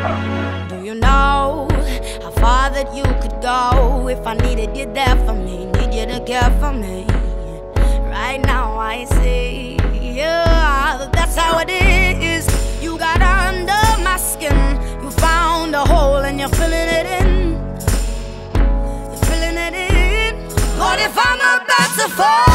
Do you know how far that you could go if I needed you there for me? Need you to care for me. Right now I see, yeah, that's how it is. You got under my skin, you found a hole and you're filling it in. You're filling it in. What if I'm about to fall?